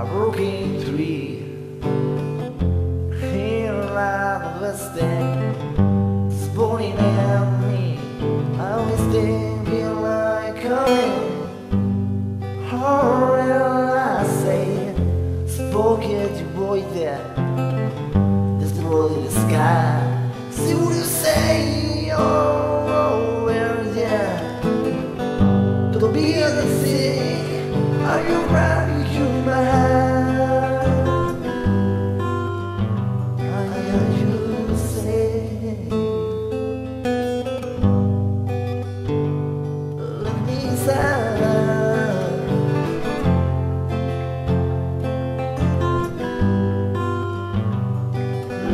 a broken tree. In love stand. spawning at me I was thinking like coming or I say spoke at you boy there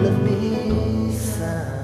let me sigh.